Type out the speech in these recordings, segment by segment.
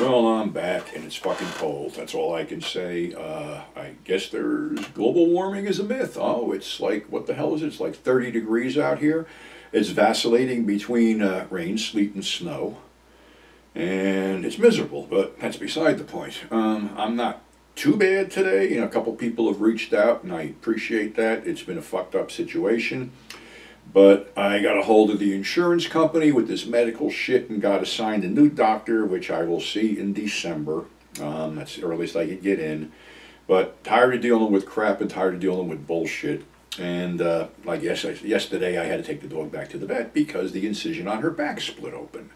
Well, I'm back and it's fucking cold. That's all I can say. Uh, I guess there's global warming is a myth. Oh, it's like, what the hell is it? It's like 30 degrees out here. It's vacillating between uh, rain, sleet, and snow. And it's miserable, but that's beside the point. Um, I'm not too bad today. You know, a couple people have reached out, and I appreciate that. It's been a fucked up situation. But I got a hold of the insurance company with this medical shit and got assigned a new doctor, which I will see in December. Um, that's the earliest I could get in. But tired of dealing with crap and tired of dealing with bullshit. And uh, like yes, yesterday, I had to take the dog back to the vet because the incision on her back split open.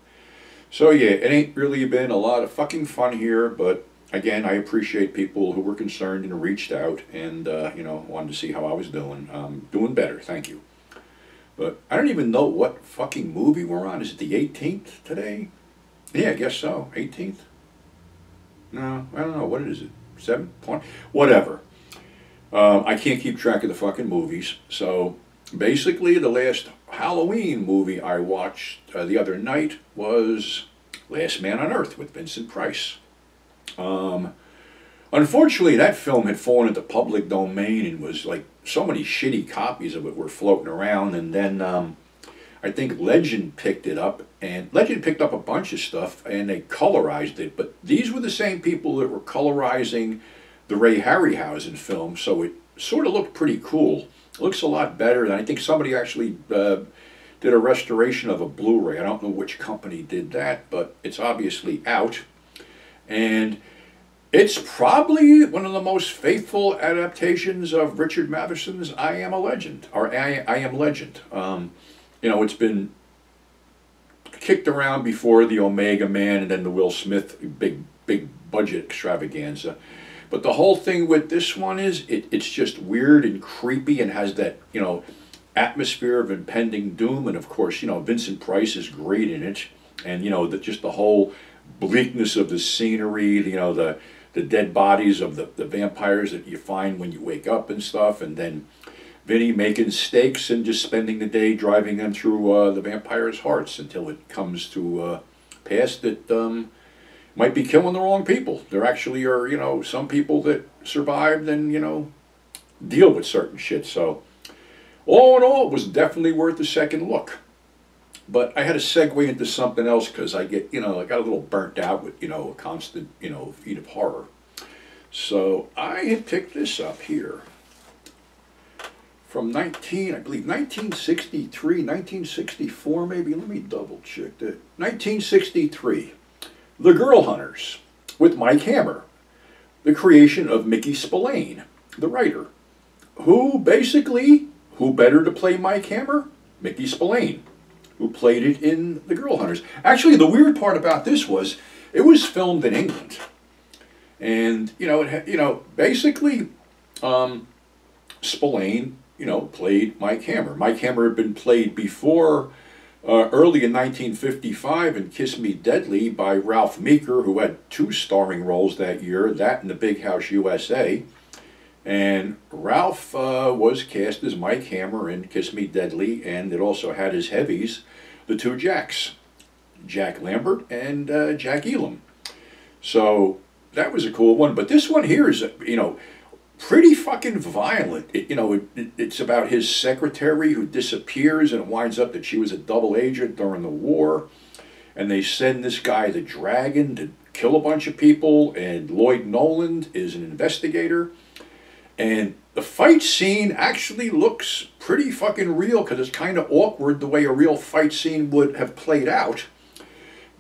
So yeah, it ain't really been a lot of fucking fun here, but again, I appreciate people who were concerned and reached out and uh, you know wanted to see how I was doing. Um, doing better, thank you. But I don't even know what fucking movie we're on. Is it the 18th today? Yeah, I guess so. 18th? No, I don't know. What is it? 7th? 20? Whatever. Um, I can't keep track of the fucking movies. So basically, the last Halloween movie I watched uh, the other night was Last Man on Earth with Vincent Price. Um, unfortunately, that film had fallen into public domain and was like so many shitty copies of it were floating around, and then um, I think Legend picked it up, and Legend picked up a bunch of stuff, and they colorized it. But these were the same people that were colorizing the Ray Harryhausen film, so it sort of looked pretty cool. It looks a lot better, and I think somebody actually uh, did a restoration of a Blu-ray. I don't know which company did that, but it's obviously out, and it's probably one of the most faithful adaptations of Richard Matheson's I Am a Legend, or I, I Am Legend. Um, you know, it's been kicked around before the Omega Man and then the Will Smith big, big budget extravaganza. But the whole thing with this one is it, it's just weird and creepy and has that, you know, atmosphere of impending doom. And of course, you know, Vincent Price is great in it. And, you know, the, just the whole bleakness of the scenery, you know, the the dead bodies of the, the vampires that you find when you wake up and stuff, and then Vinny making stakes and just spending the day driving them through uh, the vampires' hearts until it comes to uh, pass that um, might be killing the wrong people. There actually are, you know, some people that survived and, you know, deal with certain shit. So, all in all, it was definitely worth a second look. But I had to segue into something else because I get, you know, I got a little burnt out with, you know, a constant, you know, feed of horror. So I had picked this up here from 19, I believe 1963, 1964 maybe. Let me double check that. 1963, The Girl Hunters with Mike Hammer, the creation of Mickey Spillane, the writer, who basically, who better to play Mike Hammer? Mickey Spillane who played it in The Girl Hunters. Actually, the weird part about this was it was filmed in England. And, you know, it, you know basically, um, Spillane, you know, played Mike Hammer. Mike Hammer had been played before, uh, early in 1955 in Kiss Me Deadly by Ralph Meeker, who had two starring roles that year, that and The Big House USA. And Ralph uh, was cast as Mike Hammer in Kiss Me Deadly, and it also had as heavies the two Jacks, Jack Lambert and uh, Jack Elam. So that was a cool one. But this one here is, you know, pretty fucking violent. It, you know, it, it, it's about his secretary who disappears, and it winds up that she was a double agent during the war. And they send this guy, the Dragon, to kill a bunch of people, and Lloyd Nolan is an investigator and the fight scene actually looks pretty fucking real because it's kind of awkward the way a real fight scene would have played out.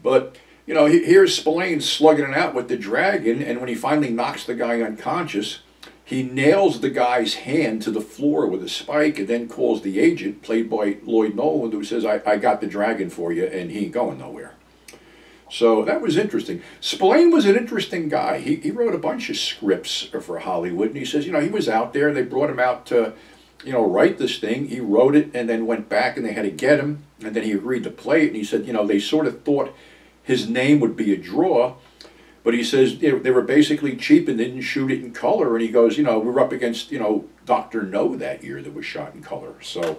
But, you know, here's Spillane slugging it out with the dragon, and when he finally knocks the guy unconscious, he nails the guy's hand to the floor with a spike and then calls the agent, played by Lloyd Nolan, who says, I, I got the dragon for you, and he ain't going nowhere. So that was interesting. Spillane was an interesting guy. He, he wrote a bunch of scripts for Hollywood, and he says, you know, he was out there. They brought him out to, you know, write this thing. He wrote it and then went back and they had to get him, and then he agreed to play it. And he said, you know, they sort of thought his name would be a draw, but he says they, they were basically cheap and didn't shoot it in color. And he goes, you know, we were up against, you know, Dr. No that year that was shot in color. So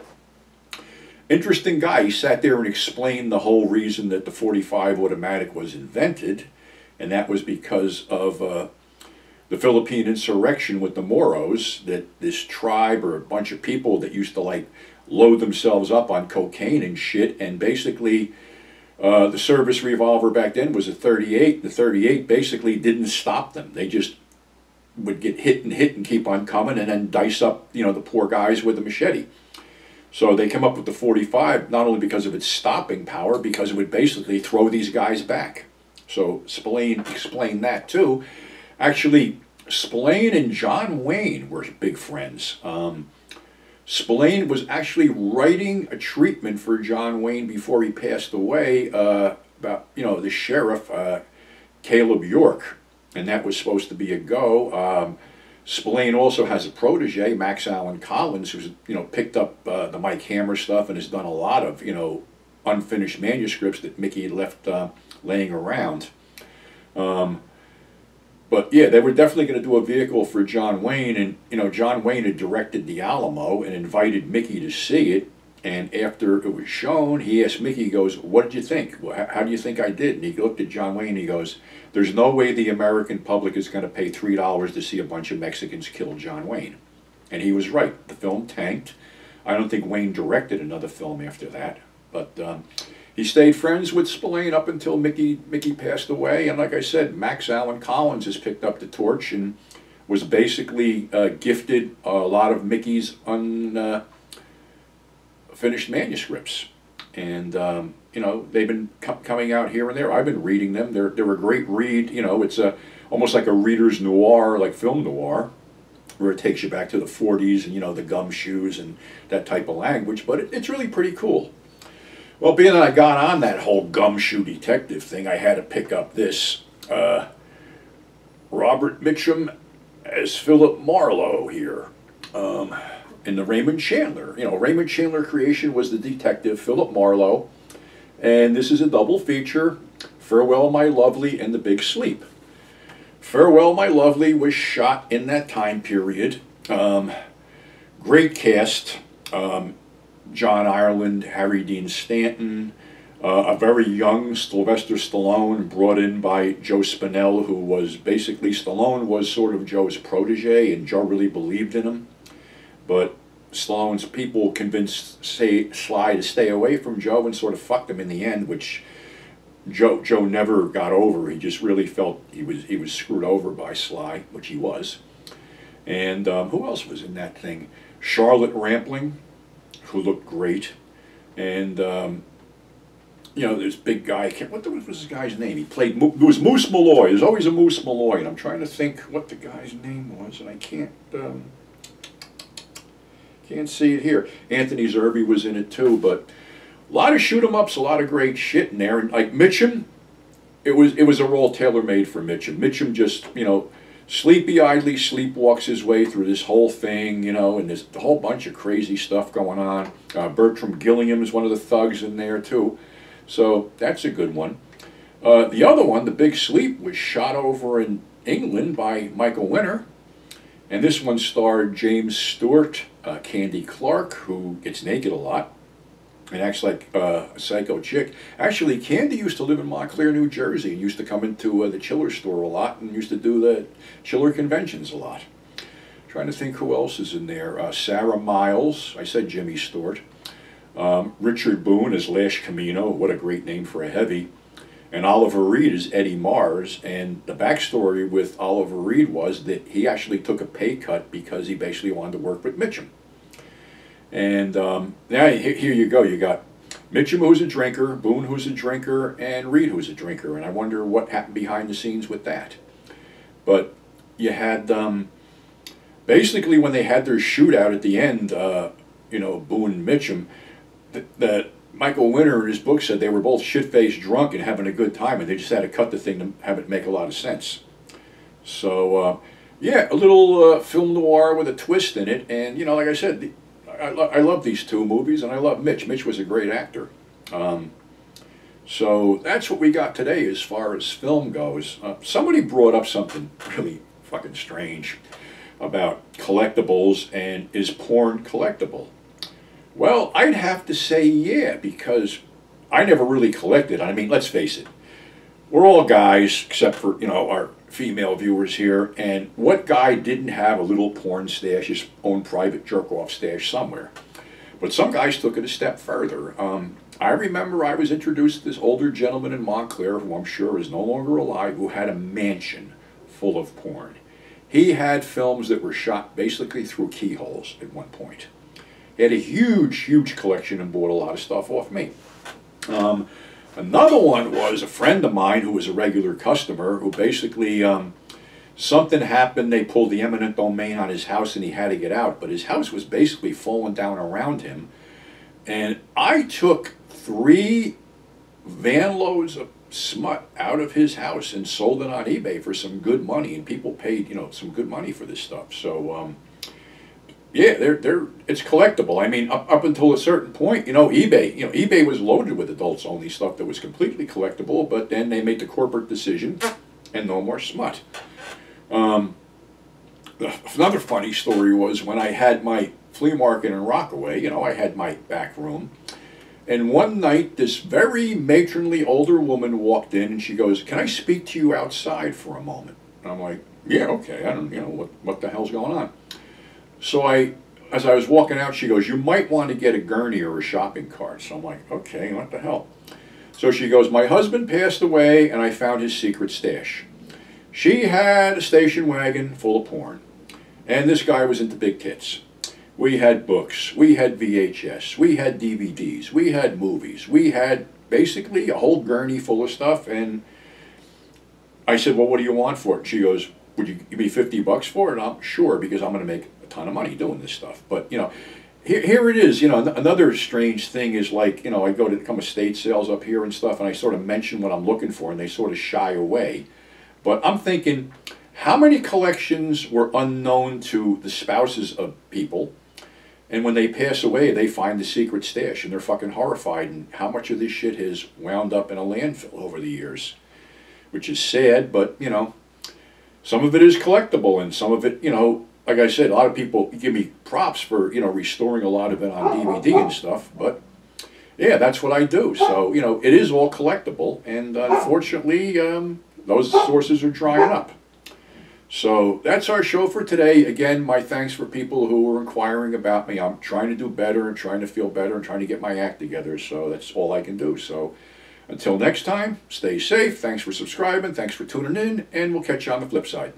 Interesting guy. He sat there and explained the whole reason that the 45 automatic was invented. and that was because of uh, the Philippine insurrection with the Moros. That this tribe or a bunch of people that used to like load themselves up on cocaine and shit, and basically. Uh, the service revolver back then was a 38. The 38 basically didn't stop them. They just would get hit and hit and keep on coming and then dice up, you know, the poor guys with a machete. So they come up with the 45 not only because of its stopping power, because it would basically throw these guys back. So Spillane explained that too. Actually, Spillane and John Wayne were big friends. Um, Spillane was actually writing a treatment for John Wayne before he passed away uh, about, you know, the sheriff, uh, Caleb York, and that was supposed to be a go. Um, Spillane also has a protege, Max Allan Collins, who's you know picked up uh, the Mike Hammer stuff and has done a lot of you know unfinished manuscripts that Mickey had left uh, laying around. Um, but yeah, they were definitely going to do a vehicle for John Wayne, and you know John Wayne had directed The Alamo and invited Mickey to see it. And after it was shown, he asked Mickey, he goes, "What did you think? Well, How do you think I did?" And he looked at John Wayne. and He goes, "There's no way the American public is going to pay three dollars to see a bunch of Mexicans kill John Wayne." And he was right. The film tanked. I don't think Wayne directed another film after that, but um, he stayed friends with Spillane up until Mickey Mickey passed away. And like I said, Max Allan Collins has picked up the torch and was basically uh, gifted a lot of Mickey's un. Uh, finished manuscripts. And, um, you know, they've been co coming out here and there. I've been reading them. They're, they're a great read. You know, it's a, almost like a reader's noir, like film noir, where it takes you back to the 40s and, you know, the gumshoes and that type of language. But it, it's really pretty cool. Well, being that I got on that whole gumshoe detective thing, I had to pick up this. Uh, Robert Mitchum as Philip Marlowe here. Um, in the Raymond Chandler. You know, Raymond Chandler creation was the detective Philip Marlowe, and this is a double feature, Farewell My Lovely and The Big Sleep. Farewell My Lovely was shot in that time period. Um, great cast, um, John Ireland, Harry Dean Stanton, uh, a very young Sylvester Stallone brought in by Joe Spinell, who was basically, Stallone was sort of Joe's protege, and Joe really believed in him. But Stallone's people convinced say, Sly to stay away from Joe and sort of fucked him in the end, which Joe Joe never got over. He just really felt he was he was screwed over by Sly, which he was. And um, who else was in that thing? Charlotte Rampling, who looked great, and um, you know this big guy. What was this guy's name? He played. It was Moose Malloy. There's always a Moose Malloy, and I'm trying to think what the guy's name was, and I can't. Um, can't see it here. Anthony Zerbe was in it too, but a lot of shoot 'em ups, a lot of great shit in there. And like Mitchum, it was it was a role tailor made for Mitchum. Mitchum just you know sleepy idly sleepwalks his way through this whole thing, you know, and there's a whole bunch of crazy stuff going on. Uh, Burton Gilliam is one of the thugs in there too, so that's a good one. Uh, the other one, The Big Sleep, was shot over in England by Michael Winner. And this one starred James Stewart, uh, Candy Clark, who gets naked a lot and acts like uh, a psycho chick. Actually, Candy used to live in Montclair, New Jersey, and used to come into uh, the Chiller store a lot and used to do the Chiller conventions a lot. Trying to think who else is in there. Uh, Sarah Miles, I said Jimmy Stewart. Um, Richard Boone as Lash Canino, what a great name for a heavy. And Oliver Reed is Eddie Mars, and the backstory with Oliver Reed was that he actually took a pay cut because he basically wanted to work with Mitchum. And um, now here you go, you got Mitchum who's a drinker, Boone who's a drinker, and Reed who's a drinker, and I wonder what happened behind the scenes with that. But you had, um, basically when they had their shootout at the end, uh, you know, Boone and Mitchum, the, the Michael Winner in his book said they were both shit-faced drunk and having a good time, and they just had to cut the thing to have it make a lot of sense. So, uh, yeah, a little uh, film noir with a twist in it, and you know, like I said, the, I, lo I love these two movies, and I love Mitch. Mitch was a great actor. Um, so that's what we got today as far as film goes. Uh, somebody brought up something really fucking strange about collectibles and is porn collectible? Well, I'd have to say yeah, because I never really collected. I mean, let's face it. we're all guys, except for, you know, our female viewers here. And what guy didn't have a little porn stash, his own private jerk off stash somewhere? But some guys took it a step further. Um, I remember I was introduced to this older gentleman in Montclair, who I'm sure is no longer alive, who had a mansion full of porn. He had films that were shot basically through keyholes at one point. Had a huge, huge collection and bought a lot of stuff off me. Um, another one was a friend of mine who was a regular customer who basically um, something happened. They pulled the eminent domain on his house and he had to get out. But his house was basically falling down around him. And I took three van loads of smut out of his house and sold it on eBay for some good money. And people paid, you know, some good money for this stuff. So, um, yeah, they're they're it's collectible. I mean, up, up until a certain point, you know, eBay, you know, eBay was loaded with adults only stuff that was completely collectible. But then they made the corporate decision, and no more smut. Um, another funny story was when I had my flea market in Rockaway. You know, I had my back room. And one night, this very matronly older woman walked in and she goes, Can I speak to you outside for a moment? And I'm like, Yeah, okay. I don't, you know, what, what the hell's going on? So I, as I was walking out, she goes, You might want to get a gurney or a shopping cart. So I'm like, Okay, what the hell? So she goes, My husband passed away and I found his secret stash. She had a station wagon full of porn. And this guy was into big tits. We had books, we had VHS, we had DVDs, we had movies, we had basically a whole gurney full of stuff. And I said, Well, what do you want for it? She goes, Would you give me 50 bucks for it? I'm sure, because I'm going to make ton of money doing this stuff. But, you know, here, here it is. You know, another strange thing is like, you know, I go to come estate sales up here and stuff, and I sort of mention what I'm looking for, and they sort of shy away. But I'm thinking, how many collections were unknown to the spouses of people? And when they pass away, they find the secret stash and they're fucking horrified. And how much of this shit has wound up in a landfill over the years, which is sad, but you know, some of it is collectible and some of it, you know, like I said, a lot of people give me props for, you know, restoring a lot of it on DVD and stuff, but yeah, that's what I do. So, you know, it is all collectible. And unfortunately, um, those sources are drying up. So that's our show for today. Again, my thanks for people who were inquiring about me. I'm trying to do better and trying to feel better and trying to get my act together. So that's all I can do. So until next time, stay safe. Thanks for subscribing. Thanks for tuning in. And we'll catch you on the flip side.